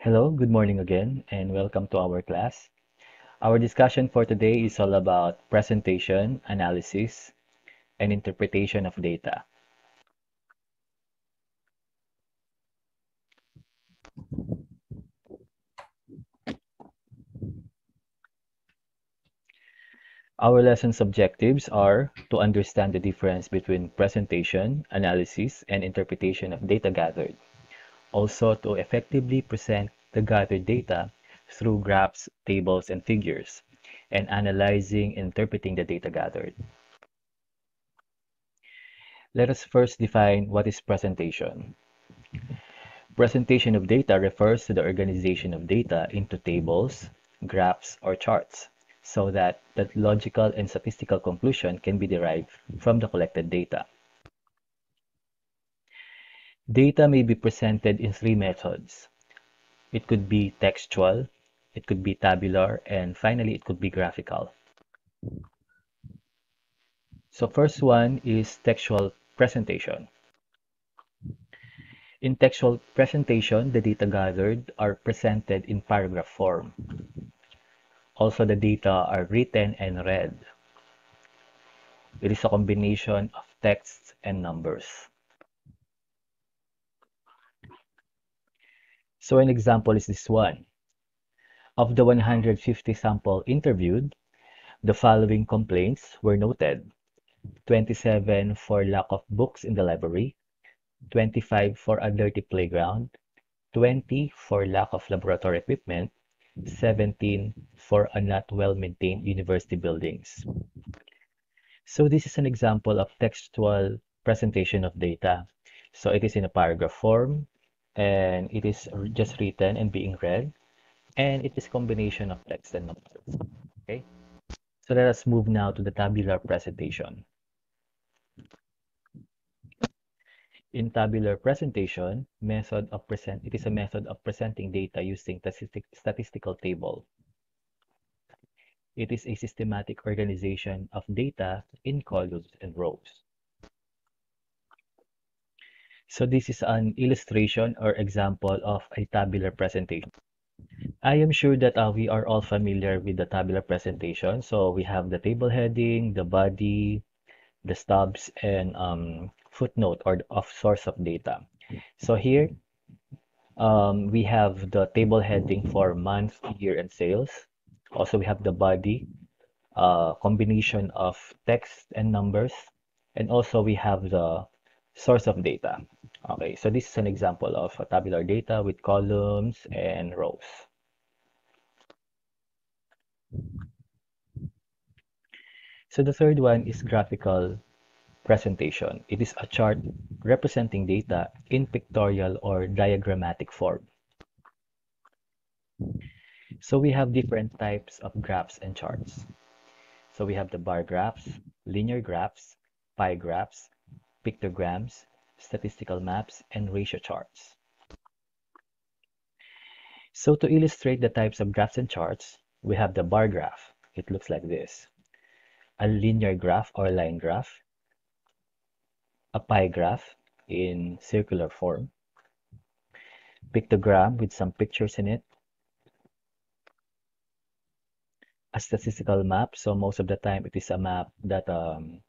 Hello, good morning again, and welcome to our class. Our discussion for today is all about presentation, analysis, and interpretation of data. Our lesson's objectives are to understand the difference between presentation, analysis, and interpretation of data gathered. Also, to effectively present the gathered data through graphs, tables, and figures, and analyzing and interpreting the data gathered. Let us first define what is presentation. Presentation of data refers to the organization of data into tables, graphs, or charts so that the logical and statistical conclusion can be derived from the collected data. Data may be presented in three methods. It could be textual, it could be tabular, and finally it could be graphical. So first one is textual presentation. In textual presentation, the data gathered are presented in paragraph form. Also, the data are written and read. It is a combination of texts and numbers. So an example is this one. Of the 150 sample interviewed, the following complaints were noted. 27 for lack of books in the library, 25 for a dirty playground, 20 for lack of laboratory equipment, 17 for a not well-maintained university buildings. So this is an example of textual presentation of data. So it is in a paragraph form and it is just written and being read and it is combination of text and numbers. Okay. So let us move now to the tabular presentation. In tabular presentation, method of present it is a method of presenting data using statistical table. It is a systematic organization of data in columns and rows. So this is an illustration or example of a tabular presentation. I am sure that uh, we are all familiar with the tabular presentation. So we have the table heading, the body, the stubs, and um, footnote or of source of data. So here um, we have the table heading for month, year, and sales. Also, we have the body, uh, combination of text and numbers. And also we have the source of data. Okay, so this is an example of a tabular data with columns and rows. So the third one is graphical presentation. It is a chart representing data in pictorial or diagrammatic form. So we have different types of graphs and charts. So we have the bar graphs, linear graphs, pie graphs, pictograms, statistical maps, and ratio charts. So to illustrate the types of graphs and charts, we have the bar graph. It looks like this. A linear graph or line graph a pie graph in circular form, pictogram with some pictures in it, a statistical map. So most of the time it is a map that um,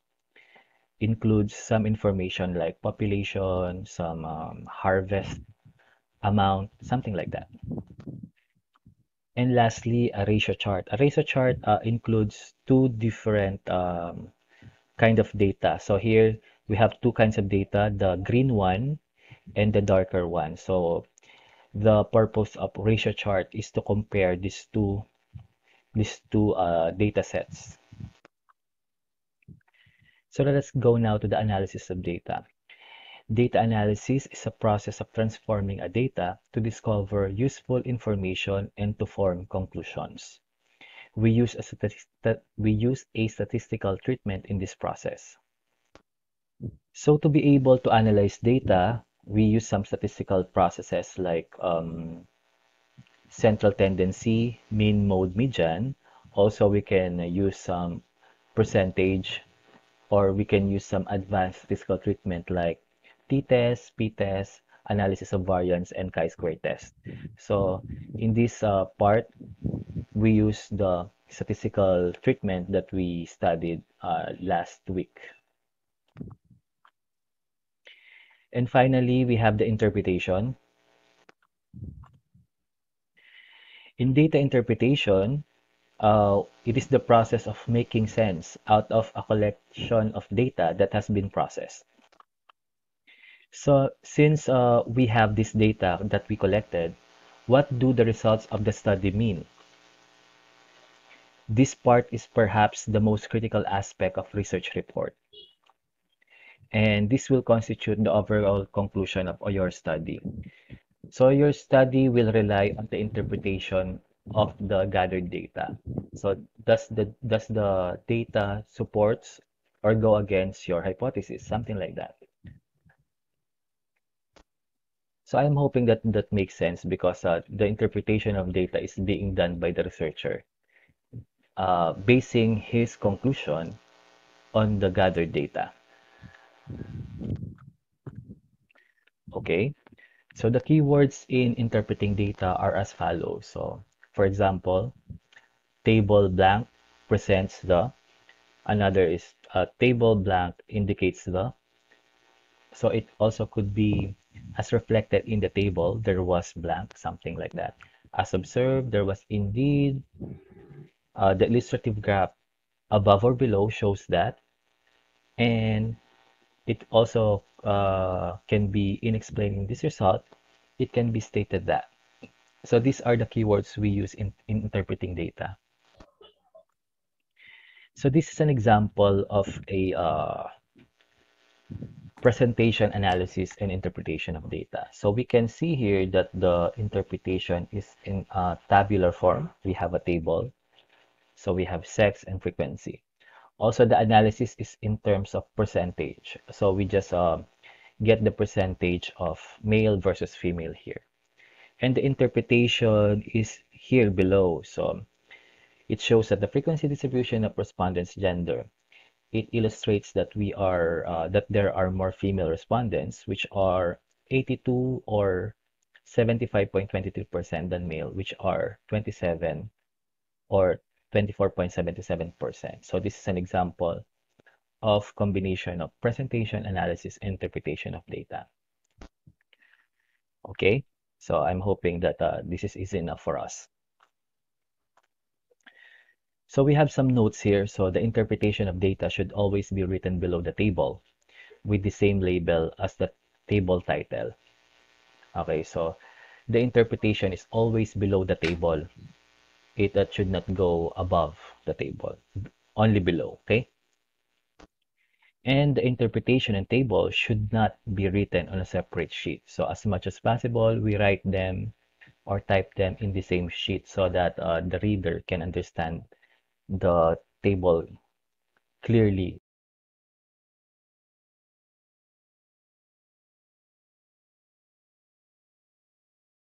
includes some information like population, some um, harvest amount, something like that. And lastly, a ratio chart. A ratio chart uh, includes two different um, kind of data. So here we have two kinds of data, the green one and the darker one. So the purpose of ratio chart is to compare these two these two uh, data sets. So let us go now to the analysis of data. Data analysis is a process of transforming a data to discover useful information and to form conclusions. We use a, we use a statistical treatment in this process. So to be able to analyze data, we use some statistical processes like um, central tendency, mean, mode, median. Also, we can use some percentage or we can use some advanced statistical treatment like t-test, p-test, analysis of variance, and chi-square test. So in this uh, part, we use the statistical treatment that we studied uh, last week. And finally, we have the interpretation. In data interpretation, uh, it is the process of making sense out of a collection of data that has been processed. So since uh, we have this data that we collected, what do the results of the study mean? This part is perhaps the most critical aspect of research report. And this will constitute the overall conclusion of your study. So your study will rely on the interpretation of the gathered data. So does the does the data supports or go against your hypothesis, something like that. So I'm hoping that that makes sense because uh, the interpretation of data is being done by the researcher, uh, basing his conclusion on the gathered data. Okay, so the keywords in interpreting data are as follows. So, for example, table blank presents the, another is uh, table blank indicates the. So it also could be as reflected in the table, there was blank, something like that. As observed, there was indeed uh, the illustrative graph above or below shows that. And it also uh, can be in explaining this result, it can be stated that. So these are the keywords we use in, in interpreting data. So this is an example of a uh, presentation analysis and interpretation of data. So we can see here that the interpretation is in a tabular form. We have a table. So we have sex and frequency. Also, the analysis is in terms of percentage. So we just uh, get the percentage of male versus female here. And the interpretation is here below. So it shows that the frequency distribution of respondents' gender. It illustrates that we are uh, that there are more female respondents, which are 82 or 75.23% than male, which are 27 or 24.77%. So this is an example of combination of presentation, analysis, interpretation of data. Okay, so I'm hoping that uh, this is easy enough for us. So we have some notes here. So the interpretation of data should always be written below the table with the same label as the table title. Okay, so the interpretation is always below the table it that should not go above the table, only below, okay? And the interpretation and table should not be written on a separate sheet. So as much as possible, we write them or type them in the same sheet so that uh, the reader can understand the table clearly